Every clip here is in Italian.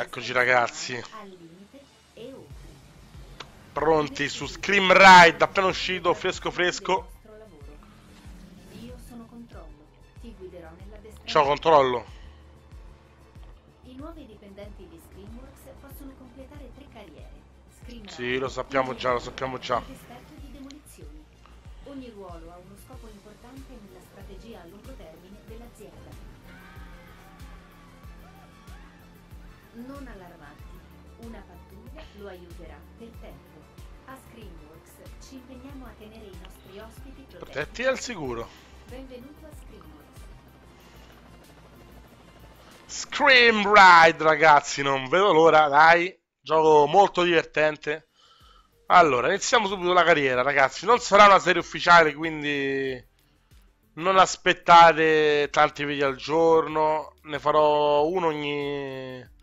Eccoci ragazzi. Pronti su Scream Ride, appena uscito, fresco fresco. Ciao controllo. I nuovi dipendenti di Screamworks possono completare tre carriere. Scream Sì, lo sappiamo già, lo sappiamo già. Ogni ruolo ha uno scopo importante nella strategia a lungo termine dell'azienda. Non allarmarti. Una pattuglia lo aiuterà per tempo. A Screamworks ci impegniamo a tenere i nostri ospiti protetti. Protetti al sicuro. Benvenuto a Screamworks. Scream Ride, ragazzi, non vedo l'ora, dai. Gioco molto divertente. Allora, iniziamo subito la carriera, ragazzi. Non sarà una serie ufficiale, quindi non aspettate tanti video al giorno. Ne farò uno ogni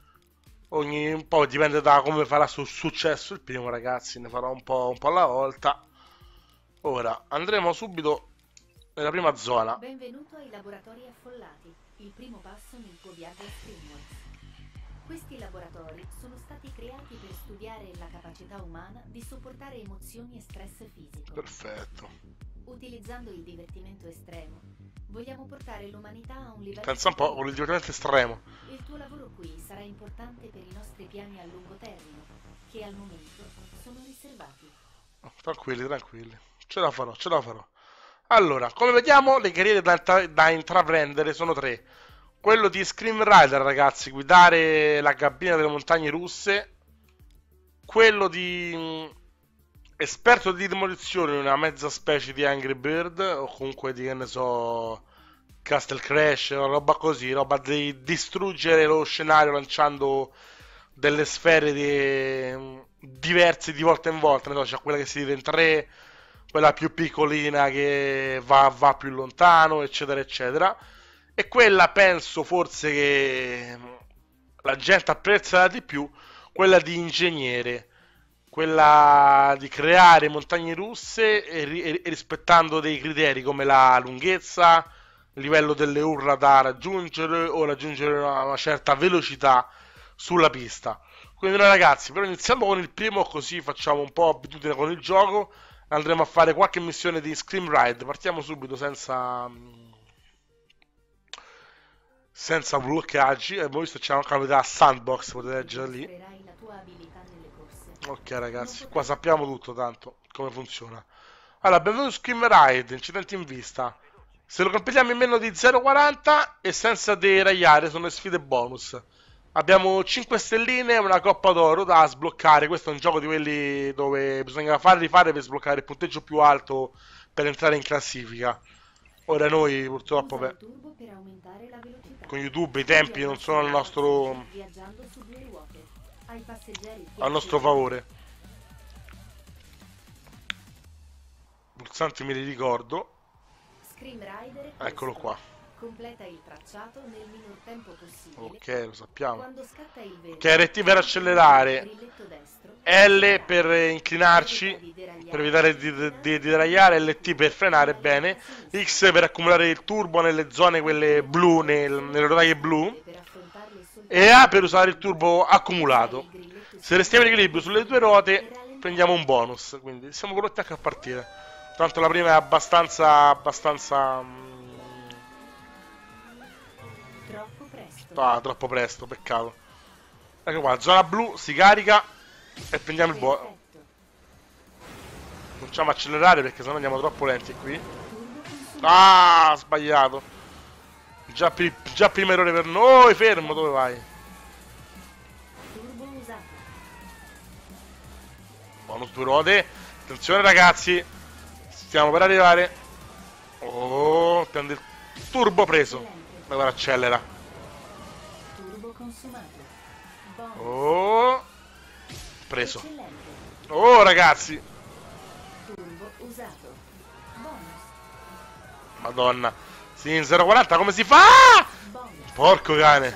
ogni un po', dipende da come farà su successo il primo, ragazzi. Ne farò un po', un po' alla volta. Ora andremo subito nella prima zona. Benvenuto ai laboratori affollati, il primo passo nel tuo viaggio a Screamworks. Questi laboratori sono stati creati per studiare la capacità umana di sopportare emozioni e stress fisico. Perfetto. Utilizzando il divertimento estremo, vogliamo portare l'umanità a un livello Pensa un po', con il divertimento estremo. Il tuo lavoro qui sarà importante per piani a lungo termine, che al momento sono riservati. Tranquilli, tranquilli. Ce la farò, ce la farò. Allora, come vediamo, le carriere da, da intraprendere sono tre. Quello di Scream Rider, ragazzi, guidare la cabina delle montagne russe. Quello di mh, esperto di demolizione, una mezza specie di Angry Bird, o comunque di, che ne so, Castle Crash, roba così, roba di distruggere lo scenario lanciando delle sfere di- diverse di volta in volta. Ne so, c'è quella che si diventa in tre, quella più piccolina che va, va più lontano, eccetera, eccetera. E quella penso forse che la gente apprezzerà di più, quella di ingegnere, quella di creare montagne russe e, ri- e rispettando dei criteri come la lunghezza, il livello delle urla da raggiungere o raggiungere una, una certa velocità sulla pista. Quindi noi ragazzi, però iniziamo con il primo così facciamo un po' abitudine con il gioco. Andremo a fare qualche missione di Scream Ride. Partiamo subito senza senza bloccaggi. Abbiamo visto c'è anche la novità Sandbox, potete leggere lì. Ok ragazzi, qua sappiamo tutto tanto come funziona. Allora, benvenuto su Scream Ride, incidenti in vista. Se lo completiamo in meno di 0,40 e senza deragliare sono le sfide bonus. Abbiamo 5 stelline e una coppa d'oro da sbloccare. Questo è un gioco di quelli dove bisogna fare e rifare per sbloccare il punteggio più alto per entrare in classifica. Ora noi purtroppo, per con YouTube i tempi non sono al nostro, al nostro favore. Pulsanti me li ricordo. Eccolo qua. Completa il tracciato nel minor tempo possibile. Ok, lo sappiamo. Quando scatta il verde. Che RT per accelerare, L per inclinarci, per evitare di, di, di deragliare, LT per frenare bene, X per accumulare il turbo nelle zone quelle blu, nel- nelle rotaie blu, e A per usare il turbo accumulato. Se restiamo in equilibrio sulle due ruote, prendiamo un bonus, quindi siamo pronti anche a partire. Tanto la prima è abbastanza, abbastanza... Ah, troppo presto, peccato. Ecco qua, zona blu, si carica e prendiamo il buono. Facciamo accelerare perché sennò andiamo troppo lenti qui. Ah, sbagliato. Già, pri- già primo errore per noi. Fermo, dove vai? Bonus due ruote. Attenzione ragazzi. Stiamo per arrivare. Oh, prende il turbo preso. Eccellente. Ora accelera. Oh, preso. Oh ragazzi. Madonna. Sì, in 040 come si fa? Porco cane.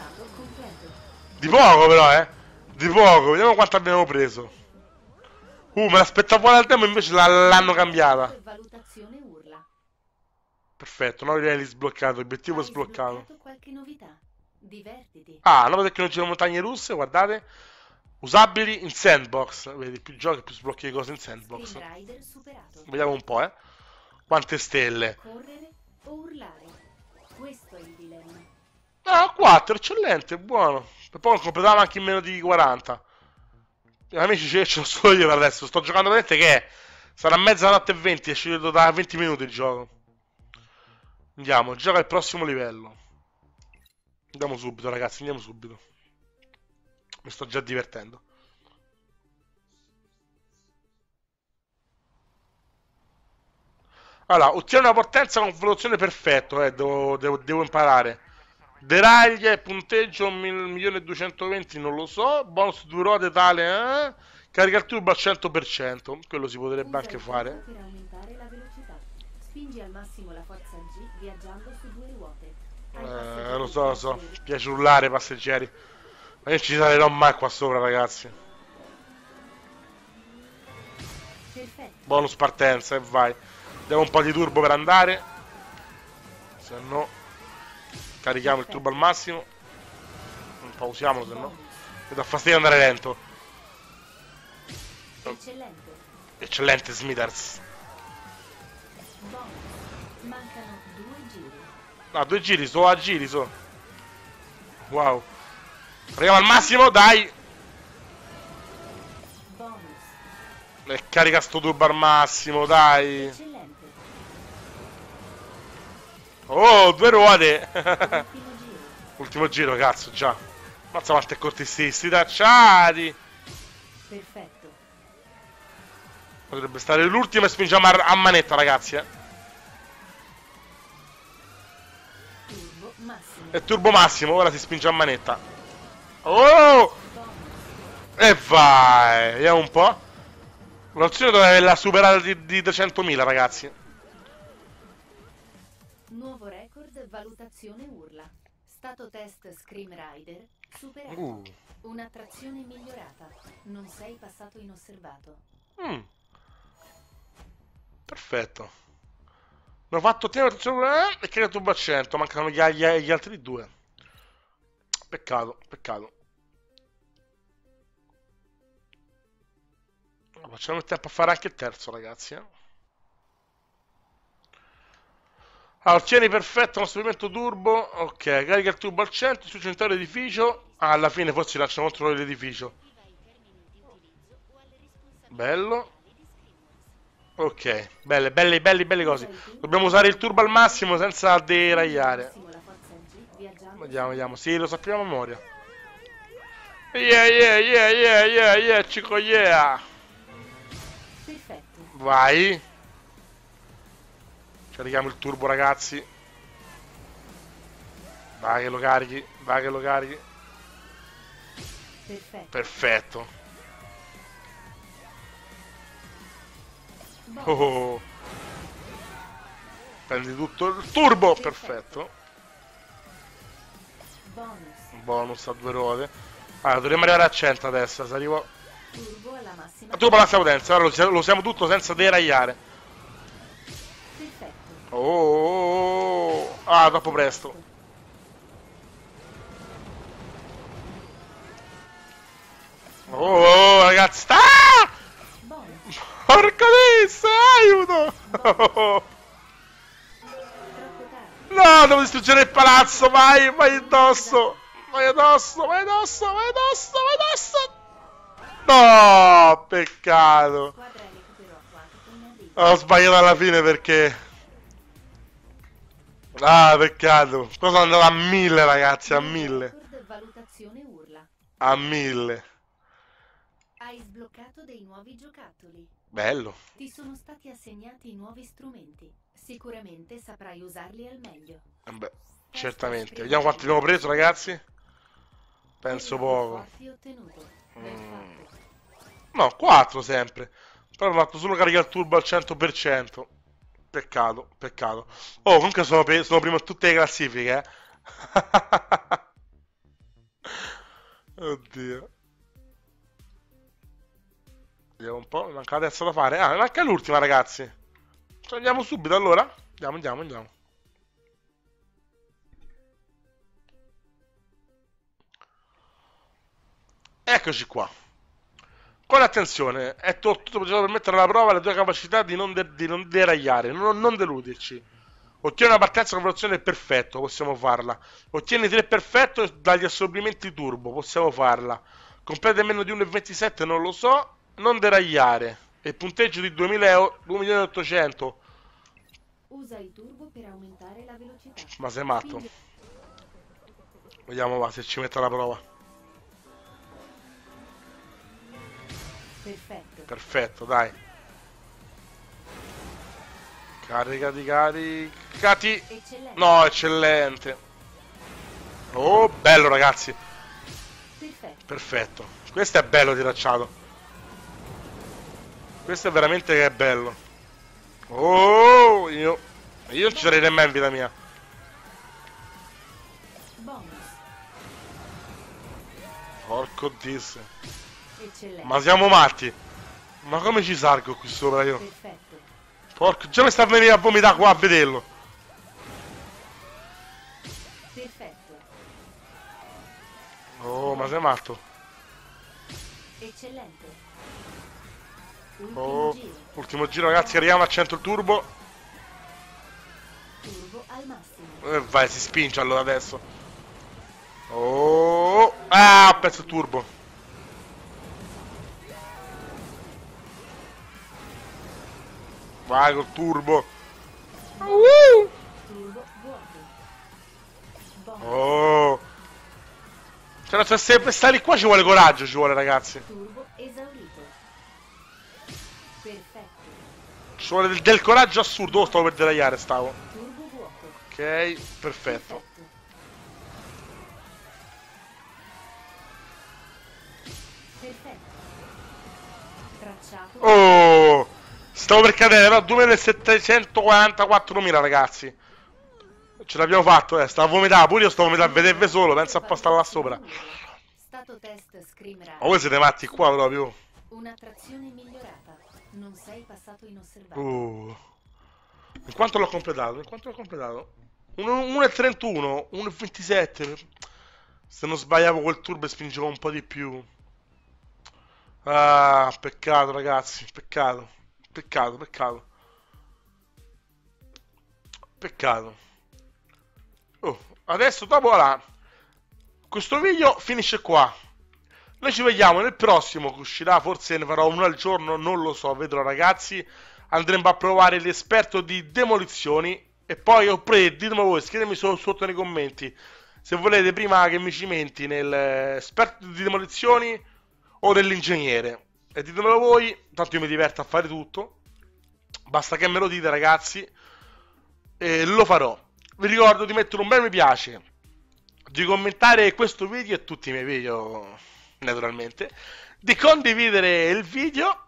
Di poco però, eh. Di poco. Vediamo quanto abbiamo preso. Uh, me l'aspettavo fuori al tempo invece l'hanno cambiata. Perfetto, 9 livelli sbloccati, obiettivo sbloccato. Divertiti. Ah, nuove tecnologie delle montagne russe, guardate. Usabili in sandbox. Vedi, più giochi, più sblocchi di cose in sandbox. Vediamo un po', eh. Quante stelle. Correre o urlare? Questo è il dilemma. Ah, 4, eccellente, buono. E poi completavamo anche in meno di 40. Amici, ce ce l'ho solo io per adesso. Sto giocando veramente che è. Sarà mezzanotte e 20, è uscito da 20 minuti il gioco. Andiamo, gioca al prossimo livello. Andiamo subito, ragazzi, andiamo subito. Mi sto già divertendo. Allora, ottiene una potenza con velozione perfetto, eh, devo, devo- devo imparare. Deraglia e punteggio 1.220, non lo so. Bonus due ruote tale, eh? Carica il turbo al 100%, quello si potrebbe anche fare. per aumentare la velocità. Spingi al massimo la forza G viaggiando su due Eh, lo so, lo so, piace urlare, passeggeri. Ma io ci salirò mai qua sopra, ragazzi. Perfetto. Bonus partenza e vai. Diamo un po' di turbo per andare. Se no, carichiamo il turbo al massimo. Un po' usiamolo, se no. Mi dà fastidio andare lento. Eccellente. Eccellente, Smithers. Bonus. Mancano due. No, due giri, so a giri, so. Wow. Arriviamo al massimo, dai. E carica sto turbo al massimo, dai. Oh, due ruote. Ultimo giro. Cazzo, già. Mazza quanto è corti sti, sti tracciati. Perfetto. Potrebbe stare l'ultimo e spingiamo a, a manetta, ragazzi, eh. E turbo massimo, ora si spinge a manetta. Oh! E vai! Vediamo un po'. L'opzione doveva averla superata di, di 200.000, ragazzi. Nuovo record valutazione urla. Stato test Scream Rider superato. Uh. Un'attrazione migliorata. Non sei passato inosservato. Mm. Perfetto. Abbiamo fatto tempo attenzione, eh, e creato a 100. Mancano gli, gli- gli altri due. Peccato, peccato. Facciamo il tempo a fare anche il terzo, ragazzi. Eh. Allora, ottieni perfetto uno strumento turbo. Ok, carica il turbo al centro, switch all'interno dell'edificio. Ah, alla fine forse lancia contro l'edificio. Bello. Ok, belle, belle, belle, belle cose. Dobbiamo usare il turbo al massimo senza deragliare. Vediamo, vediamo. Sì, lo sappiamo a memoria. Yeah, yeah, yeah, yeah, yeah, yeah, chico, yeah. Perfetto. Vai. Carichiamo il turbo, ragazzi. Vai che lo carichi, vai che lo carichi. Perfetto. Perfetto. Bonus. Oh. Prendi tutto il turbo, perfetto. Bonus. Bonus a due ruote. Allora, dovremmo arrivare a 100 adesso. Se arrivo Turbo alla massima. a turbo alla potenza, ora lo, lo usiamo tutto senza deragliare. Perfetto. Oh, oh, oh. Ah, troppo presto. Oh, oh, ragazzi, sta! Bonus. Porca disse, aiuto! Tardi. No, devo distruggere il palazzo, vai, vai addosso! Vai addosso, vai addosso, vai addosso, vai addosso! No, peccato! Ho sbagliato alla fine perché... Ah, peccato. Qua sono andato a mille, ragazzi, a mille. A mille. Hai sbloccato dei nuovi giocattoli. Bello. Ti sono stati assegnati nuovi strumenti. Sicuramente saprai usarli al meglio. Vabbè, certamente. Vediamo quanti ho preso, ragazzi. Penso poco. Mm. No, 4 sempre. Però ho fatto solo caricare il turbo al 100%. Peccato, peccato. Oh, comunque sono, sono primo in tutte le classifiche, eh. Oddio. Vediamo un po', mi manca terza da fare. Ah, mi manca l'ultima, ragazzi. Cioè, Andiamo subito allora? Andiamo, andiamo, andiamo. eccoci qua. Con attenzione, è tutto per mettere alla prova le tue capacità di non, de- di non deragliare, non, non deluderci. Ottieni una partenza con velocidade perfetto, possiamo farla. Ottieni 3 perfetto dagli assorbimenti turbo, possiamo farla. Completa meno di 1,27, non lo so. Non deragliare. E punteggio di 2.800. Usa il turbo per aumentare la velocità. Ma sei matto. Vediamo va se ci mette alla prova. Perfetto. Perfetto, dai. Caricati, caricati. Eccellente. No, eccellente. Oh, bello ragazzi. Perfetto. Perfetto. Questo è bello tiracciato. Questo è veramente che è bello. Oh, io... Io non ci sarei nemmeno in vita mia. Bonus. Porco dis. Eccellente. Ma siamo matti. Ma come ci salgo qui sopra io? Perfetto. Porco, già mi sta venire a vomitare qua a vederlo. Perfetto. Oh, ma sei matto. Eccellente. Ultimo Oh, giro. ultimo giro ragazzi, arriviamo a 100 il turbo. Turbo al massimo. E vai, si spinge allora adesso. Oh, ah, pezzo il turbo. Vai col turbo. Bonus. Oh. Cioè, cioè, se per stare qua ci vuole coraggio, ci vuole ragazzi. Ci vuole del, del coraggio assurdo. Oh, stavo per deragliare, stavo. Ok, perfetto. Oh, stavo per cadere, però 2744.000 ragazzi. Ce l'abbiamo fatto, eh. Stavo a vomitare, pure io stavo a vomitare a vedervi solo, pensa a postare là sopra. Stato test Scream Ma voi siete matti qua proprio. Una trazione migliorata. Non sei passato inosservato. Uh. In quanto l'ho completato? In quanto l'ho completato? 1,31, 1,27. Se non sbagliavo quel turbo e spingevo un po' di più. Ah, peccato ragazzi, peccato. Peccato, peccato. Peccato. Oh, adesso dopo là. Questo video finisce qua. Noi ci vediamo nel prossimo che uscirà, forse ne farò uno al giorno, non lo so, vedrò ragazzi. Andremo a provare l'esperto di demolizioni e poi oppure ditemi voi, scrivetemi sotto nei commenti se volete prima che mi cimenti nell'esperto di demolizioni o nell'ingegnere. E ditemelo voi, tanto io mi diverto a fare tutto. Basta che me lo dite ragazzi e lo farò. Vi ricordo di mettere un bel mi piace, di commentare questo video e tutti i miei video, naturalmente, di condividere il video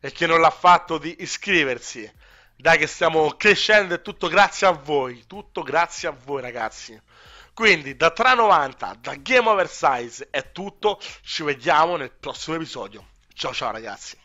e chi non l'ha fatto di iscriversi. Dai che stiamo crescendo e tutto grazie a voi, tutto grazie a voi ragazzi. Quindi da Tra 90, da Game Over Size è tutto, ci vediamo nel prossimo episodio. Ciao ciao ragazzi.